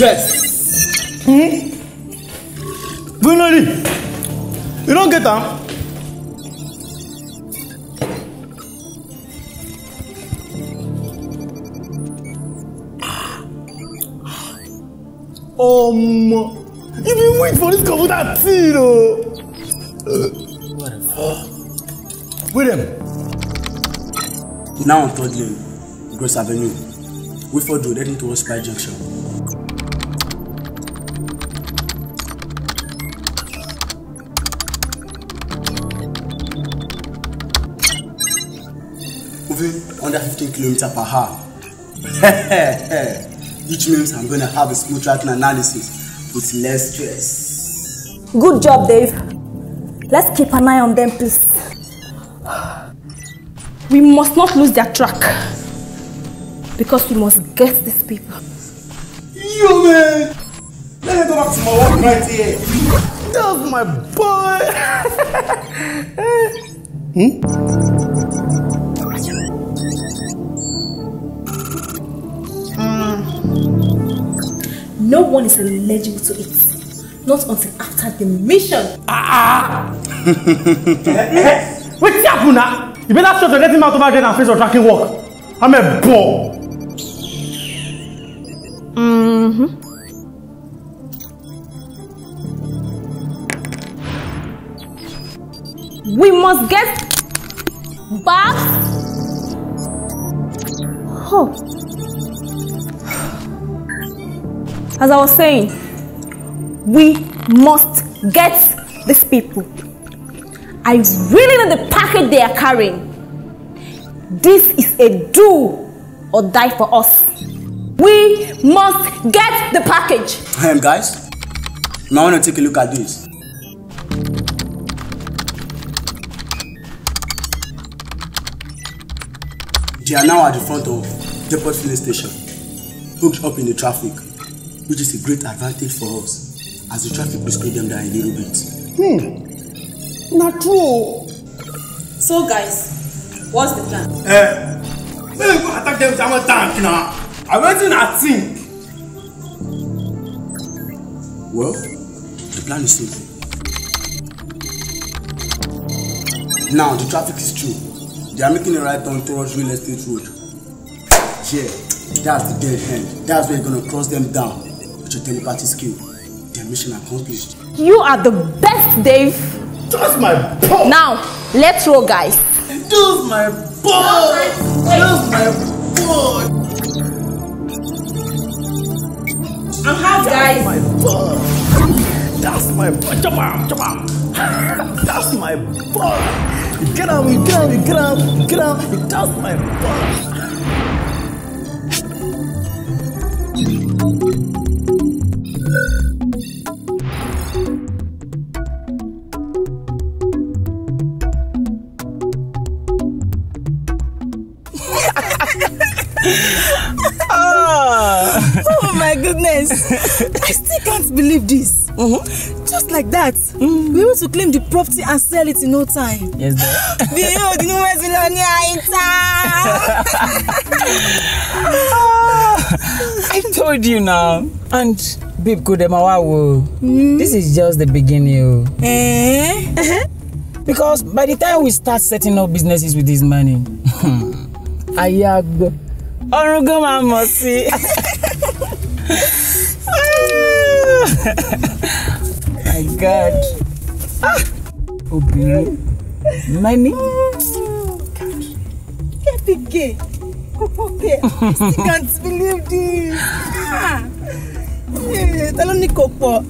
Yes. Hmm? Bunoli, you don't get am? Omo, you been wait for this computer thing o. What the fuck? Wait dem. Now on third lane, Gross Avenue. Wilford Road heading towards Spy Junction. Moving under 15 km per hour. Which means I'm gonna have a smooth tracking analysis with less stress. Good job, Dave. Let's keep an eye on them, please. We must not lose their track. Because we must get these people. Yo man, let me go back to my work right here. That's my boy. hmm? No one is eligible to it. Not until after the mission. Wetin happen na? You better shut your dirty mouth over there and face your tracking work. I'm a bore. We must get back. Oh. As I was saying, we must get these people. I really know the package they are carrying. This is a do or die for us. We must get the package. Um, guys, now I want to take a look at this. They are now at the front of Depot filling station, hooked up in the traffic, which is a great advantage for us as the traffic will slow them down a little bit. Hmm. Not true. So guys, what's the plan? Eh, make you go attack them with hammer tank na. I wetin I think. Well, the plan is simple. Now the traffic is through. They are making a right turn towards real estate road. Yeah, that's the dead end. That's where you're gonna cross them down with your telepathy skill. Their mission accomplished. You are the best, Dave. That's my boy. Now, let's roll, guys. That's my boy. That's my boy. I'm half guys. My boy. That's my boy. Jabam, jabam. That's my boy. You get out, you get out, you get out, get out. That's my boy. I still can't believe this. Just like that, we were to claim the property and sell it in no time. Yes, there. Behold, newest millionaire in town. I told you now. And babe, Kodemawa, wo. This is just the beginning. oh. Eh? Because by the time we start setting up businesses with this money, ayagbo, ọrùn gan máa mọ̀ sí. My God. Ah, Obìnrin. Get PK. Okay, I can't believe this. Ah. Eh, Ta ló ní kò pọ̀?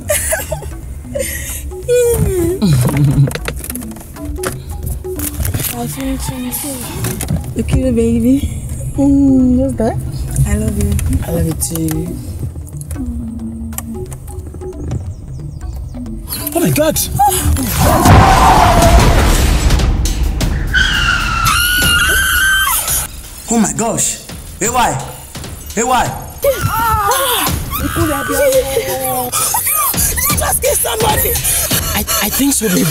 Okay, baby. Mm, just that. I love you. I love you too. Oh my god! Oh my gosh! AY! AY! Just get somebody. I, I think so, babe.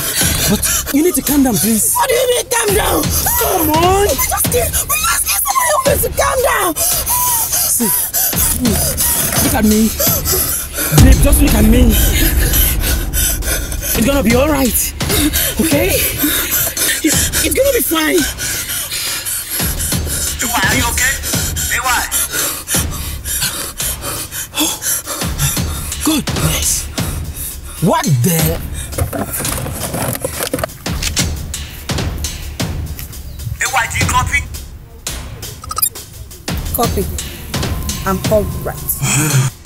But you need to calm down, please. What do you mean, calm down? Come on. Just get, we just get somebody who needs to calm down. See, Look at me. Babe, just look at me. It's gonna be alright. Okay? It's, it's gonna be fine. AY, are you okay? AY! Goodness. What the? AY, do you copy? Copy. I'm all right.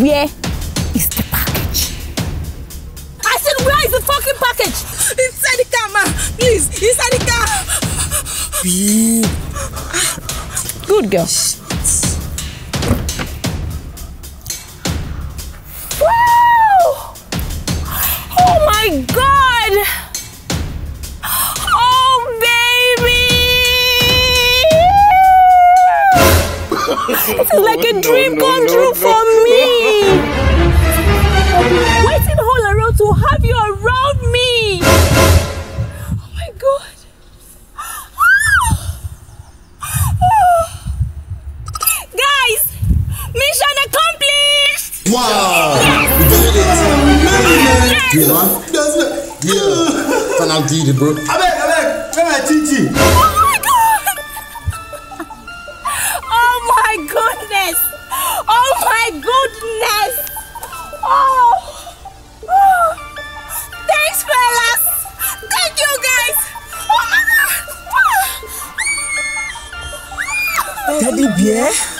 where is the package? I said, where is the fucking package? Inside the car, ma. Please, inside the car. Good girl. This is like a dream come true for me! Waiting all around to have you around me! Oh my god! Guys! Mission accomplished! Wow! We did it! Yes! Yeah, man. That's it. Yeah. Turn out did it, bro. Abeg, abeg, where my chichi? Oh my goodness! Oh! oh. Thanks, fellas! Thank you, guys! Oh my god! Oh. Teddy bear.